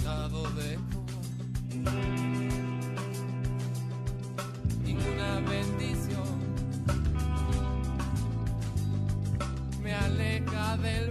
estado de ninguna bendición. Me aleja del